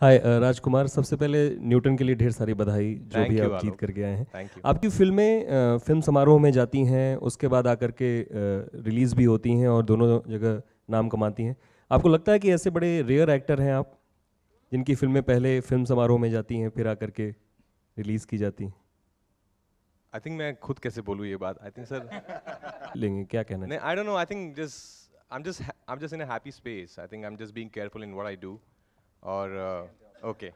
हाय राजकुमार सबसे पहले न्यूटन के लिए ढेर सारी बधाई जो Thank भी आप. जीत करके आए हैं। आपकी फ़िल्में फ़िल्म समारोह में जाती हैं उसके बाद आकर के रिलीज़ भी होती हैं और दोनों जगह नाम कमाती हैं। आपको लगता है कि ऐसे बड़े रेयर एक्टर हैं आप जिनकी फ़िल्में पहले फ़िल्म समारोह में जाती हैं फिर आकर के रिलीज़ की जाती हैं? आई थिंक मैं खुद कैसे बोलूँ ये बात? आई थिंक सर लेंगे क्या कहना I don't know I think just I am just I am just in a happy space I think I am just being careful in what I do Or uh, okay.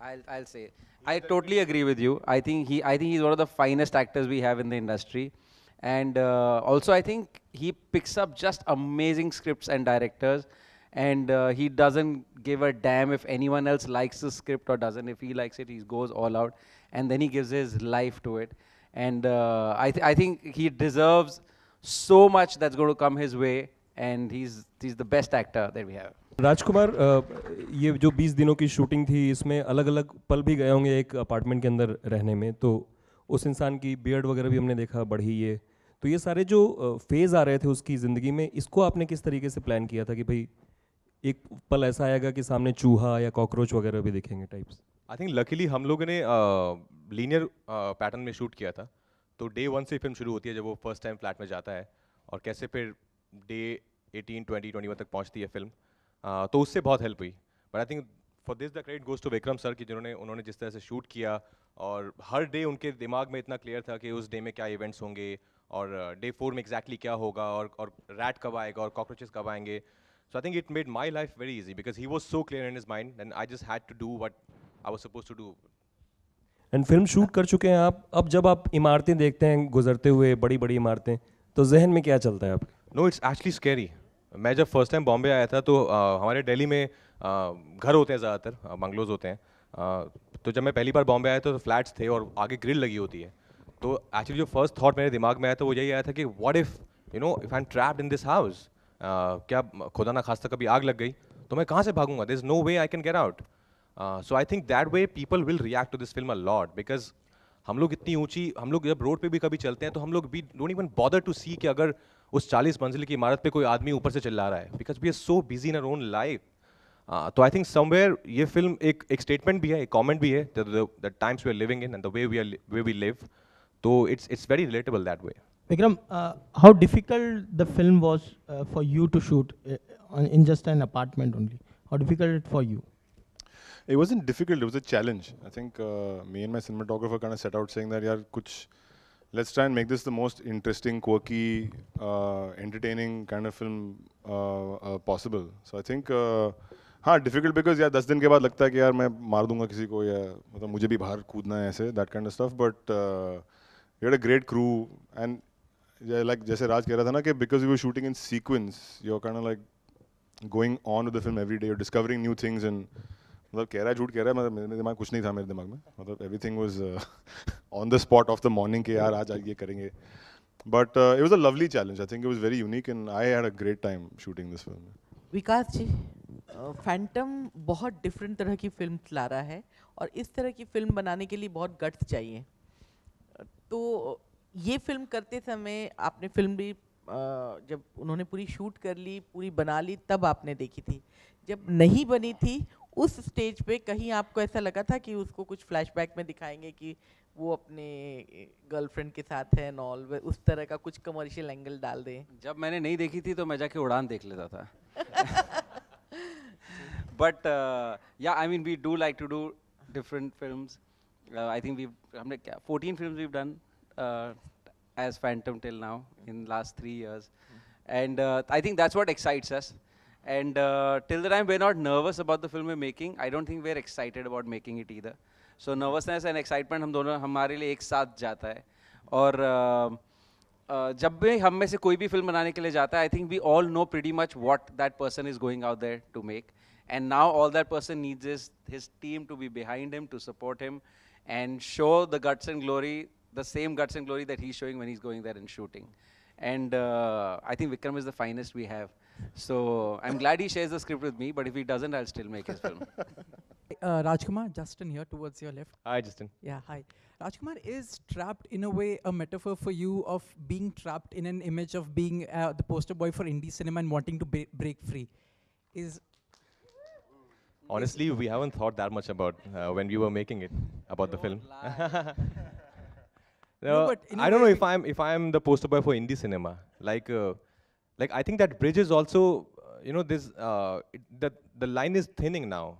I'll, I'll say it. I totally agree with you. I think he I think he's one of the finest actors we have in the industry, and uh, also I think he picks up just amazing scripts and directors, and uh, he doesn't give a damn if anyone else likes the script or doesn't. If he likes it, he goes all out, and then he gives his life to it. And uh, I th I think he deserves so much that's going to come his way, and he's he's the best actor that we have. Rajkumar ये जो 20 दिनों की shooting थी, इसमें अलग अलग पल भी गए होंगे एक अपार्टमेंट के अंदर रहने में तो उस इंसान की बियर्ड वगैरह भी हमने देखा, बढ़ी ये। तो ये सारे जो फ़ेज़ आ रहे थे उसकी ज़िंदगी में, इसको आपने किस तरीके से प्लान किया था कि भाई, एक पल ऐसा आएगा कि सामने चूहा या कॉकरोच वगैरह भी दिखेंगे टाइप्स आई थिंक लकीली हम लोगों ने लीनियर पैटर्न में शूट किया था। तो डे वन से फ़िल्म शुरू होती है जब वो फ़र्स्ट टाइम फ्लैट में जाता है, और कैसे फिर डे 18 20 21 तक पहुँचती है फ़िल्म तो उससे बहुत हेल्प हुई। But I think for this the credit goes to Vikram sir कि जिन्होंने उन्होंने जिस तरह से शूट किया और हर डे उनके दिमाग में इतना क्लियर था कि उस डे में क्या इवेंट्स होंगे और डे फोर में एग्जैक्टली क्या होगा और और रैट कब आएगा और कॉकरोचेस कब आएँगे। So I think it made my life very easy because he was so clear in his mind and I just had to do what I was suppose to do and film shoot कर चुके हैं आप अब जब आप इमारतें देखते हैं गुजरते हुए बड़ी बड़ी इमारतें तो जहन में क्या चलता है आपके नो इट्स एक्चुअली स्कैरी मैं जब फ़र्स्ट टाइम बॉम्बे आया था तो uh, हमारे दिल्ली में uh, घर होते हैं ज़्यादातर बंगलोज होते हैं। uh, तो जब मैं पहली बार बॉम्बे आया तो फ्लैट्स थे और आगे ग्रिल लगी होती है। तो एक्चुअली जो फ़र्स्ट थॉट मेरे दिमाग में आया था वो यही आया था कि what if you know if I am trapped in this house क्या खुदा ना खास्ता कभी आग लग गई? तो मैं कहाँ से भागूँगा? There is no way I can get out so I think that way people will react to this film a lot because हम लोग इतनी ऊँची हम लोग जब रोड पे भी कभी चलते हैं तो हम लोग भी don't even bother to see कि अगर उस 40 मंजिल की इमारत पे कोई आदमी ऊपर से चिल्ला रहा है because we are so busy in our own life तो आई थिंक समवेयर ये फ़िल्म एक एक स्टेटमेंट भी है एक कमेंट भी है the times we are living in and the way we are way we live तो it's it's very relatable that way the film was uh, for you to shoot uh, on- in just an apartment only? How difficult for you? It wasn't difficult. It was a challenge. I think uh, me and my cinematographer kind of set out saying that, yeah, kuch, let's try and make this the most interesting, quirky, uh, entertaining kind of film uh, uh, possible. So I think, uh, हाँ difficult because यार दस दिन के बाद लगता है कि यार मैं मार दूंगा किसी को या मतलब मुझे भी बाहर कूदना है ऐसे that kind of stuff but you a great crew and like जैसे राज कह रहा था ना कि because you shooting in sequence you are kind of like going on with the film every day you discovering new things and मतलब कह रहा है, झूठ कह रहा है मतलब मेरे दिमाग कुछ नहीं था, मेरे दिमाग में। मतलब everything was on the spot of the morning के यार आज आज ये करेंगे। But it was a lovely challenge I think it was very unique and I had a great time shooting this film Vikas ji Phantom बहुत different तरह की film ला रहा है और इस तरह की फ़िल्म बनाने के लिए बहुत गट्स चाहिए। तो ये फ़िल्म करते समय आपने फ़िल्म भी जब उन्होंने पूरी शूट कर ली, पूरी बना ली, तब आपने देखी थी। जब नहीं बनी थी उस स्टेज पे कहीं आपको ऐसा लगा था कि उसको कुछ फ्लैशबैक में दिखाएँगे कि वो अपने गर्लफ्रेंड के साथ है नॉल उस तरह का कुछ कमर्शियल एंगल डाल दें? जब मैंने नहीं देखी थी तो मैं जाके उड़ान देख लेता था। But yeah I mean we do like to do different film I think we हमने क्या fourteen film done as Phantom till now in last three years and I think that's what excites us and uh, till the time we're not nervous about the film we're making i don't think we're excited about making it either so nervousness and excitement हम दोनों हमारे लिए एक साथ जाता है और uh, uh, जब भी हम में से कोई भी फिल्म बनाने के लिए जाता है I think we all know pretty much what that person is going out there to make and now all that person needs is his team to be behind him to support him and show the guts and glory the same guts and glory that he showing when he's going there and shooting and uh, i think vikram is the finest we have so i'm glad he shares the script with me but if he doesn't i'll still make his film Uh, Rajkumar, Justin here towards your left. Hi, Justin. Yeah, hi. Rajkumar is trapped in a way a metaphor for you of being trapped in an image of being uh, the poster boy for indie cinema and wanting to ba- break free. Is Honestly, we haven't thought that much about uh, when we were making it about the film. No, but I don't know if I'm if I'm the poster boy for indie cinema. Like, uh, like I think that bridge is also, uh, you know, this uh, it, the the line is thinning now.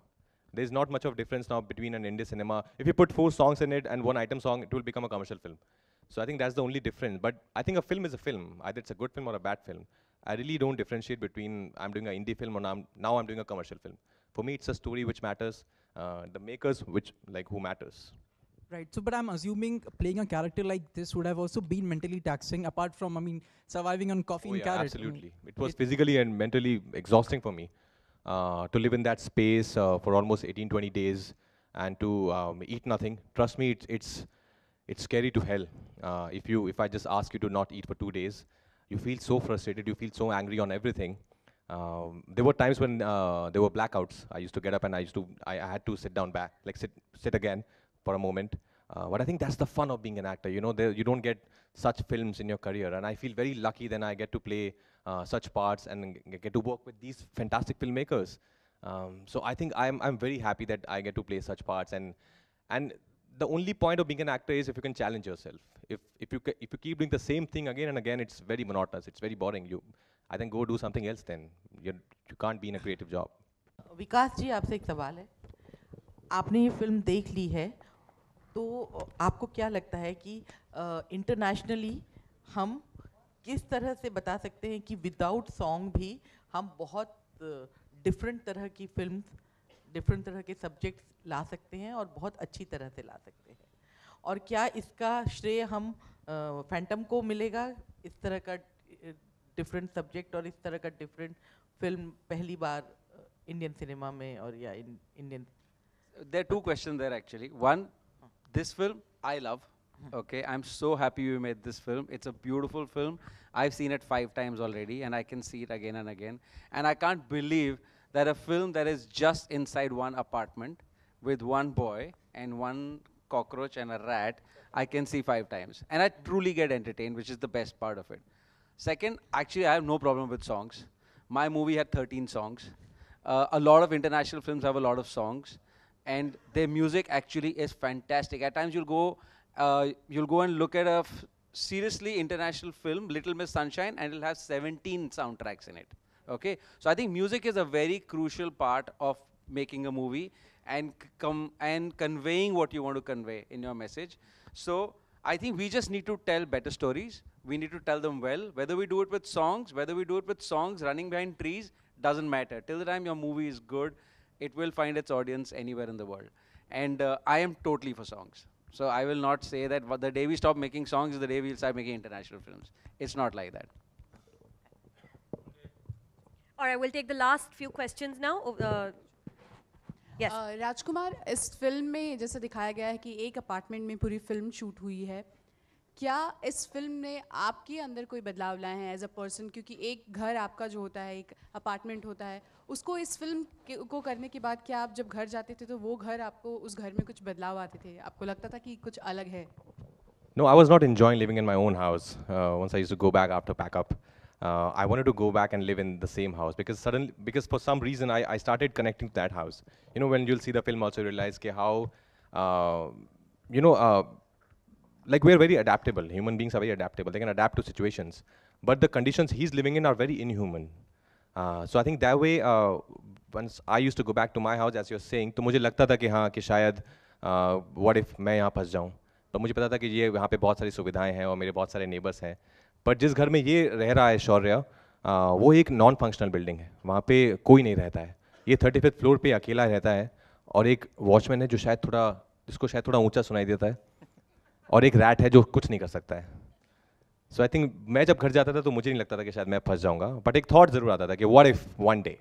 There's not much of difference now between an indie cinema. If you put four songs in it and one item song, it will become a commercial film. So I think that's the only difference. But I think a film is a film. Either it's a good film or a bad film. I really don't differentiate between I'm doing an indie film or now I'm, now I'm doing a commercial film. For me, it's a story which matters. Uh, the makers, which like who matters. Right. So, but I'm assuming playing a character like this would have also been mentally taxing, apart from, I mean, surviving on coffee Oh and yeah, carrot. I mean, absolutely. It was it- physically and mentally exhausting for me uh, to live in that space uh, for almost 18, 20 days and to um, eat nothing. Trust me, it's it's, it's scary to hell. Uh, if you if I just ask you to not eat for two days, you feel so frustrated. You feel so angry on everything. Um, there were times when uh, there were blackouts. I used to get up and I used to I, I had to sit down back, like sit sit again for a moment. Uh, but I think that's the fun of being an actor. You know, there, you don't get such films in your career, and I feel very lucky then I get to play uh, such parts and g- get to work with these fantastic filmmakers. Um, so I think I'm I'm very happy that I get to play such parts, and and the only point of being an actor is if you can challenge yourself. If if you ca- if you keep doing the same thing again and again, it's very monotonous. It's very boring. You, I think go do something else. Then you you can't be in a creative job. विकास जी आपसे एक सवाल है आपने ये film देख ली है तो आपको क्या लगता है कि इंटरनेशनली हम किस तरह से बता सकते हैं कि विदाउट सॉन्ग भी हम बहुत डिफरेंट तरह की फ़िल्म डिफरेंट तरह के सब्जेक्ट्स ला सकते हैं और बहुत अच्छी तरह से ला सकते हैं और क्या इसका श्रेय हम फैंटम को मिलेगा इस तरह का डिफरेंट सब्जेक्ट और इस तरह का डिफरेंट फ़िल्म पहली बार इंडियन सिनेमा में और या Indian there two question questions there actually. This film I love. Okay, I'm so happy you made this film. It's a beautiful film. I've seen it five times already, and I can see it again and again. And I can't believe that a film that is just inside one apartment with one boy and one cockroach and a rat, I can see five times. And I truly get entertained, which is the best part of it. Second, actually, I have no problem with songs. My movie had 13 songs. Uh, a lot of international films have a lot of songs, and their music actually is fantastic. At times, you'll go, uh, you'll go and look at a seriously international film, Little Miss Sunshine, and it'll have 17 soundtracks in it. Okay, so I think music is a very crucial part of making a movie and com- and conveying what you want to convey in your message. So I think we just need to tell better stories. We need to tell them well. Whether we do it with songs, whether we do it with songs running behind trees, doesn't matter. Till the time your movie is good, it will find its audience anywhere in the world. And uh, I am totally for songs. So I will not say that wha- the day we stop making songs is the day we'll start making international films. It's not like that. All right, we'll take the last few questions now. Oh, Uh, yes. अ, राजकुमार इस film में जैसे दिखाया गया है कि एक apartment में पूरी फिल्म शूट हुई है क्या इस फ़िल्म ने आपके अंदर कोई बदलाव लाए हैं एज अ पर्सन क्योंकि एक घर आपका जो होता है एक अपार्टमेंट होता है उसको इस फ़िल्म के, को करने के बाद क्या आप जब घर जाते थे तो वो घर आपको उस घर में कुछ बदलाव आते थे? आपको लगता था कि कुछ अलग है? No I was not enjoying living in my own house I want to go back and live in the same house because for some reason I I start connecting that house you know when you'll see the film also realise के how you know like we're very adaptable. Human beings are very adaptable. They can adapt to situations, but the conditions he's living in are very inhuman. Uh, so I think that way, uh, once I used to go back to my house, as you're saying, तो मुझे लगता था कि हाँ कि शायद uh, what if मैं यहाँ फंस जाऊँ तो मुझे पता था कि ये यहाँ पे बहुत सारी सुविधाएँ हैं और मेरे बहुत सारे नेबर्स हैं पर जिस घर में ये रह रहा है शौर्य uh, वो एक नॉन फंक्शनल बिल्डिंग है वहाँ पे कोई नहीं रहता है ये थर्टी फिफ्थ फ्लोर पे अकेला रहता है और एक वॉचमैन है जो शायद थोड़ा जिसको शायद थोड़ा ऊँचा सुनाई देता है और एक रैट है जो कुछ नहीं कर सकता है। सो आई थिंक मैं जब घर जाता था तो मुझे नहीं लगता था कि शायद मैं फंस जाऊँगा बट एक थॉट ज़रूर आता था कि वॉट इफ़ वन डे